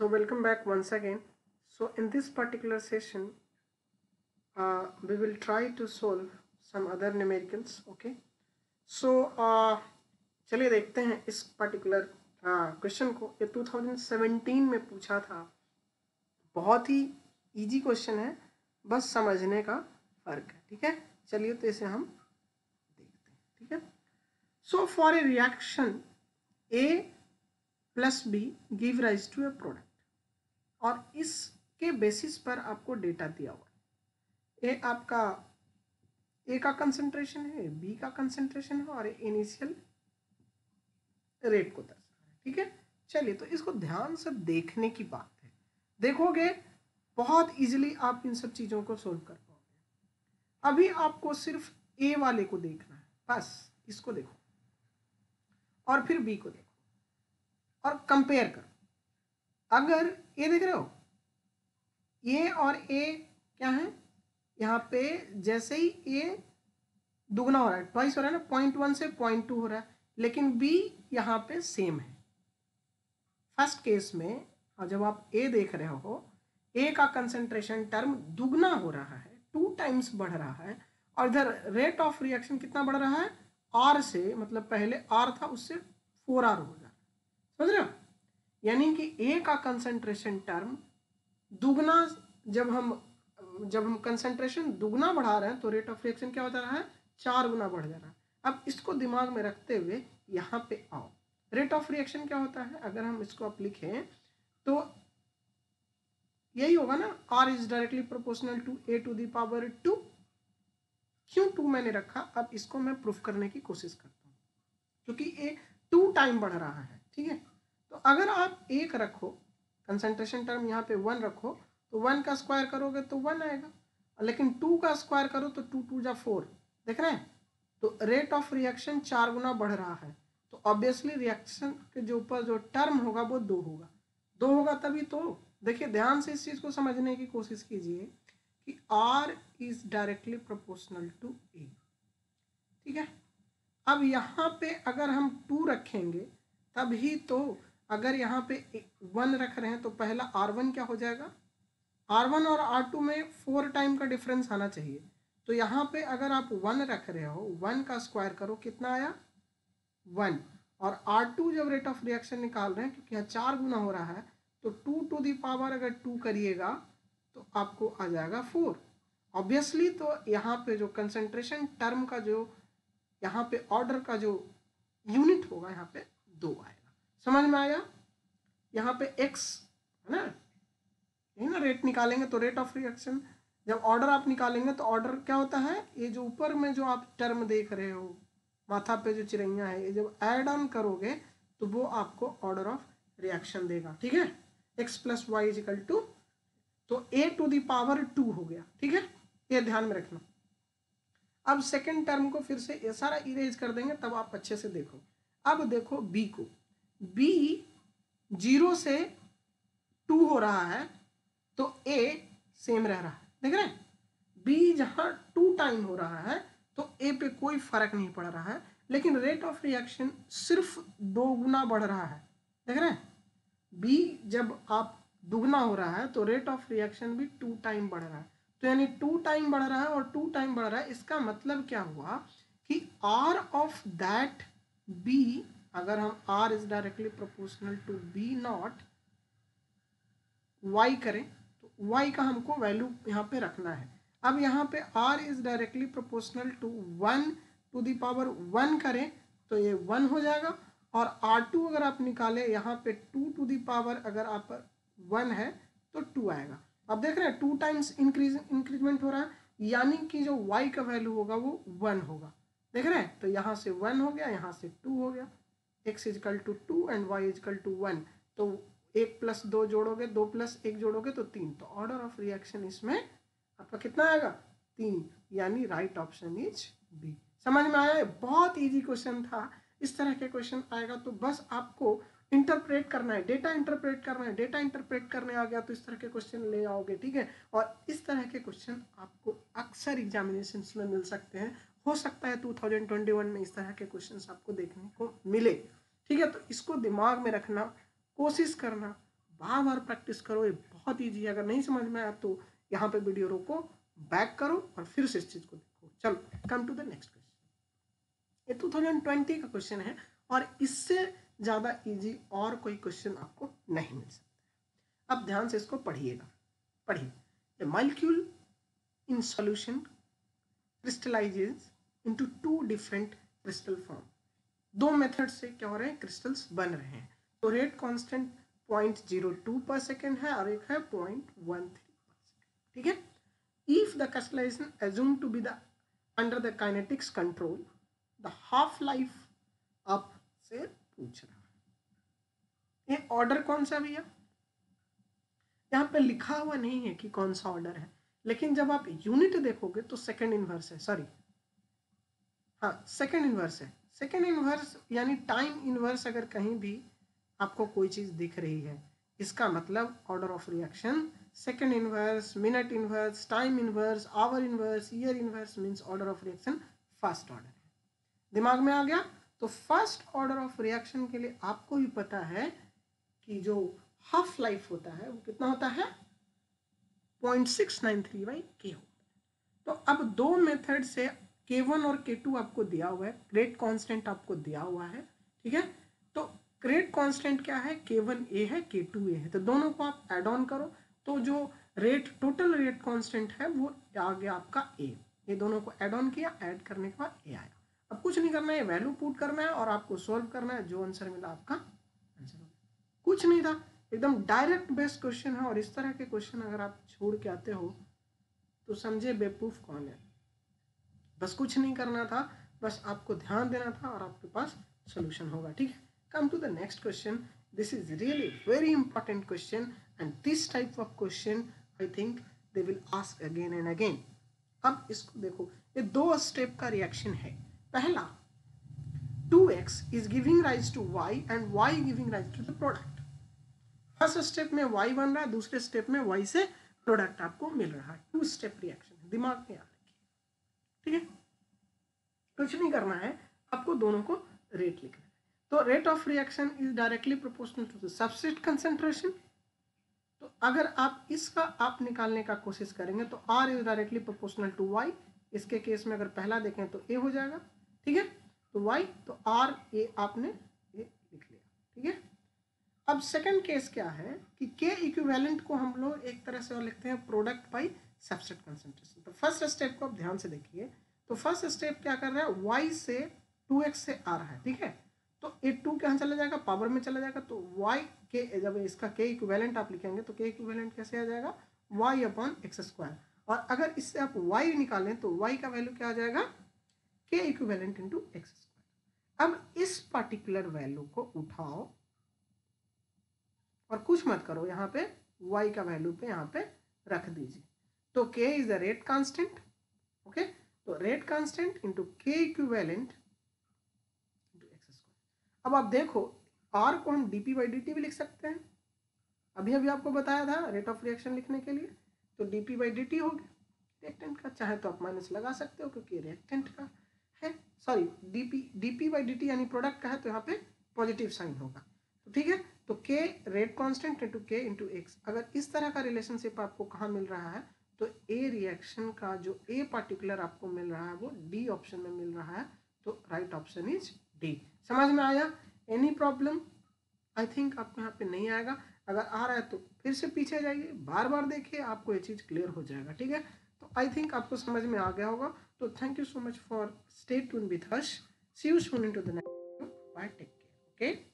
So welcome back once again. So in this particular session, uh, we will try to solve some other numericals. Okay. So uh, चलिए देखते हैं इस particular question को ये 2017 में पूछा था बहुत ही इजी क्वेश्चन है बस समझने का फ़र्क है ठीक है चलिए तो इसे हम देखते हैं ठीक है so for a reaction A plus B give rise to a product और इसके बेसिस पर आपको डेटा दिया हुआ है। ए आपका ए का कंसंट्रेशन है बी का कंसंट्रेशन है और इनिशियल रेट को दर्शा है, ठीक है? चलिए तो इसको ध्यान से देखने की बात है। देखोगे, बहुत इजीली आप इन सब चीज़ों को सोल्व कर पाओगे। अभी आपको सिर्फ़ ए वाले को देखना है, बस, इसको देखो। और फिर बी को देखो। और कंपेयर करो। अगर, ये देख रहे हो? ए और ए क्या है? यहाँ पे जैसे ही ए दुगना हो रहा है ट्वाइस हो रहा है ना पॉइंट वन से पॉइंट टू हो रहा है, लेकिन बी यहाँ पे सेम है। फ़र्स्ट केस में और जब आप ए देख रहे हो ए का कंसेंट्रेशन टर्म दुगना हो रहा है टू टाइम्स बढ़ रहा है, और इधर रेट ऑफ़ रिएक्शन कितना बढ़ रहा है? आर से मतलब पहले आर था, उससे फोर आर हो जा रहा समझ रहे हो? यानी कि ए का कंसंट्रेशन टर्म दुगना जब हम जब हम कंसंट्रेशन दुगना बढ़ा रहे हैं तो रेट ऑफ़ रिएक्शन क्या हो जा रहा है? चार गुना बढ़ जा रहा है। अब इसको दिमाग में रखते हुए यहाँ पे आओ। रेट ऑफ़ रिएक्शन क्या होता है? अगर हम इसको आप लिखें तो यही होगा ना R is directly proportional to A to the power two क्यों टू मैंने रखा? अब इसको मैं प्रूफ करने की कोशिश करता हूँ। क्योंकि ए टू टाइम बढ़ रहा है, ठीक है? तो अगर आप एक रखो कंसेंट्रेशन टर्म यहाँ पे वन रखो तो वन का स्क्वायर करोगे तो वन आएगा। लेकिन टू का स्क्वायर करो तो टू टू जा फोर देख रहे हैं? तो रेट ऑफ़ रिएक्शन चार गुना बढ़ रहा है। तो ऑब्वियसली रिएक्शन के जो ऊपर जो टर्म होगा, वो दो होगा। दो होगा तभी तो देखिए, ध्यान से इस चीज़ को समझने की कोशिश कीजिए कि R is directly proportional to A ठीक है? अब यहाँ पे अगर हम टू रखेंगे, तभी तो अगर यहाँ पे वन रख रहे हैं तो पहला आर वन क्या हो जाएगा? आर वन और आर टू में फोर टाइम का डिफरेंस आना चाहिए। तो यहाँ पे अगर आप वन रख रहे हो, वन का स्क्वायर करो, कितना आया? वन। और आर टू जब रेट ऑफ़ रिएक्शन निकाल रहे हैं, क्योंकि यहाँ चार गुना हो रहा है तो टू टू दी पावर अगर टू करिएगा तो आपको आ जाएगा फोर। ऑब्वियसली तो यहाँ पे जो कंसंट्रेशन टर्म का जो, यहाँ पे ऑर्डर का जो यूनिट होगा, यहाँ पे दो आएगा। समझ में आया? यहाँ पे एक्स है ना? यही ना रेट निकालेंगे तो रेट ऑफ़ रिएक्शन जब ऑर्डर आप निकालेंगे तो ऑर्डर क्या होता है? ये जो ऊपर में जो आप टर्म देख रहे हो, माथा पे जो चिड़ैया है, ये जब एड ऑन करोगे तो वो आपको ऑर्डर ऑफ़ रिएक्शन देगा, ठीक है? X plus Y equal to तो ए टू दावर टू हो गया, ठीक है? ये ध्यान में रखना। अब सेकेंड टर्म को फिर से ये सारा इरेज कर देंगे, तब आप अच्छे से देखो अब देखो बी को। बी ज़ीरो से टू हो रहा है तो ए सेम रह रहा है। देख रहे हैं? बी जहाँ टू टाइम हो रहा है तो ए पे कोई फ़र्क नहीं पड़ रहा है, लेकिन रेट ऑफ़ रिएक्शन सिर्फ़ दो गुना बढ़ रहा है। देख रहे हैं? बी जब आप दुगना हो रहा है तो रेट ऑफ़ रिएक्शन भी टू टाइम बढ़ रहा है। तो यानी टू टाइम बढ़ रहा है और टू टाइम बढ़ रहा है, इसका मतलब क्या हुआ कि आर ऑफ़ दैट बी अगर हम R is directly proportional to B not Y करें तो वाई का हमको वैल्यू यहाँ पे रखना है। अब यहाँ पे R is directly proportional to one to the power one करें तो ये वन हो जाएगा। और आर टू अगर आप निकालें, यहाँ पे टू टू दी पावर अगर आप वन है तो टू आएगा। अब देख रहे हैं टू टाइम्स इंक्रीज इंक्रीजमेंट हो रहा है, यानी कि जो वाई का वैल्यू होगा वो वन होगा। देख रहे हैं तो यहाँ से वन हो गया, यहाँ से टू हो गया। X equal to two and Y equal to one तो एक प्लस दो जोड़ोगे, दो प्लस एक जोड़ोगे तो तीन. तो ऑर्डर ऑफ़ रिएक्शन इसमें आपका कितना आएगा? तीन. यानी राइट ऑप्शन इज़ बी समझ में आया? बहुत इजी क्वेश्चन था. इस तरह के क्वेश्चन आएगा तो बस आपको इंटरप्रेट करना है. डेटा इंटरप्रेट करना है. डेटा इंटरप्रेट करने आ गया तो इस तरह के क्वेश्चन ले आओगे, ठीक है? और इस तरह के क्वेश्चन आपको अक्सर एग्जामिनेशन में मिल सकते हैं. हो सकता है 2021 में इस तरह के क्वेश्चन आपको देखने को मिले। ठीक है तो इसको दिमाग में रखना, कोशिश करना बार बार प्रैक्टिस करो, ये बहुत ईजी है। अगर नहीं समझ में आया तो यहाँ पे वीडियो रोको बैक करो और फिर से इस चीज़ को देखो। चलो come to the next question ये टू थाउज़ेंड ट्वेंटी का क्वेश्चन है और इससे ज़्यादा इजी और कोई क्वेश्चन आपको नहीं मिल सकता। अब ध्यान से इसको पढ़िएगा। पढ़िए। The molecule in solution crystallizes into two different crystal form दो मेथड से क्या हो रहे हैं? क्रिस्टल्स बन रहे हैं। तो rate constant point zero two per second है और एक है point one three per second ठीक है? If the crystallization assume to be the under the kinetics control the half life up से पूछ रहा है। ये ऑर्डर कौन सा भैया? यहाँ पे लिखा हुआ नहीं है कि कौन सा ऑर्डर है, लेकिन जब आप यूनिट देखोगे तो सेकेंड इनवर्स है। सॉरी हाँ सेकेंड इन्वर्स है। सेकेंड इनवर्स यानी टाइम इनवर्स अगर कहीं भी आपको कोई चीज़ दिख रही है, इसका मतलब order of reaction second inverse minute inverse time inverse hour inverse year inverse means order of reaction first order है दिमाग में आ गया? तो फ़र्स्ट ऑर्डर ऑफ़ रिएक्शन के लिए आपको भी पता है कि जो हाफ़ लाइफ होता है, वो कितना होता है? Point six nine three by K हो। तो अब दो मेथड से के वन और के टू आपको दिया हुआ है ग्रेट कांस्टेंट आपको दिया हुआ है, ठीक है? तो ग्रेट कांस्टेंट क्या है? के वन ए है के टू ए है। तो दोनों को आप एड ऑन करो तो जो रेट टोटल रेट कांस्टेंट है, वो आ गया आपका ए ये दोनों को एड ऑन किया ऐड करने के बाद ए आया। अब कुछ नहीं करना है वैल्यू पुट करना है और आपको सोल्व करना है, जो आंसर मिला आपका आंसर कुछ नहीं था। एकदम डायरेक्ट बेस्ट क्वेश्चन है और इस तरह के क्वेश्चन अगर आप छोड़ के आते हो तो समझे बेवकूफ़ कौन है। बस कुछ नहीं करना था, बस आपको ध्यान देना था और आपके पास सोल्यूशन होगा, ठीक है? Come to the next question this is really very important question and this type of question I think they will ask again and again अब इसको देखो, ये दो स्टेप का रिएक्शन है। पहला 2x is giving rise to y and y giving rise to the product. First step में Y बन रहा है, दूसरे स्टेप में वाई से प्रोडक्ट आपको मिल रहा है। टू स्टेप रिएक्शन दिमाग में आ ठीक है? कुछ नहीं करना है। आपको दोनों को रेट लिखना है। तो rate of reaction is directly proportional to the substrate concentration तो अगर आप इसका आप निकालने का कोशिश करेंगे तो R is directly proportional to Y इसके केस में अगर पहला देखें तो ए हो जाएगा। ठीक है? तो वाई तो आर ए आपने ए लिख लिया। ठीक है? अब सेकंड केस क्या है कि के इक्विवेलेंट को हम लोग एक तरह से और लिखते हैं प्रोडक्ट बाई सबसेट कंसेंट्रेशन तो फ़र्स्ट स्टेप को आप ध्यान से देखिए। तो फ़र्स्ट स्टेप क्या कर रहा है? वाई से टू एक्स से आ रहा है, ठीक है? तो ए टू कहाँ चला जाएगा? पावर में चला जाएगा। तो वाई के, जब इसका के इक्वेलेंट आप लिखेंगे तो के इक्वेलेंट कैसे आ जाएगा? वाई अपॉन एक्स स्क्वायर और अगर इससे आप वाई निकालें तो वाई का वैल्यू क्या आ जाएगा? के इक्विवेलेंट इंटू एक्स स्क्वायर अब इस पर्टिकुलर वैल्यू को उठाओ और कुछ मत करो। यहाँ पे y का वैल्यू पे, यहाँ पे रख दीजिए। तो k is the rate constant okay तो rate constant into K equivalent X square अब आप देखो, r को हम डी बाई डी भी लिख सकते हैं। अभी अभी आपको बताया था रेट ऑफ़ रिएक्शन लिखने के लिए तो D P by D T हो गया। रिएक्टेंट का, चाहे तो आप माइनस लगा सकते हो, क्योंकि रिएक्टेंट का है। Sorry D P D P D T यानी प्रोडक्ट का है तो यहाँ पे पॉजिटिव साइन होगा। तो ठीक है तो K rate constant into K into X अगर इस तरह का रिलेशनशिप आपको कहाँ मिल रहा है तो ए रिएक्शन का जो ए पार्टिकुलर आपको मिल रहा है, वो डी ऑप्शन में मिल रहा है तो राइट ऑप्शन इज़ डी समझ में आया? एनी प्रॉब्लम आई थिंक आपको यहाँ पे नहीं आएगा। अगर आ रहा है तो फिर से पीछे जाइए बार बार देखिए, आपको ये चीज़ क्लियर हो जाएगा, ठीक है? तो आई थिंक आपको समझ में आ गया होगा। तो thank you so much for stay tuned with Harsh see you soon in to the next bye take care okay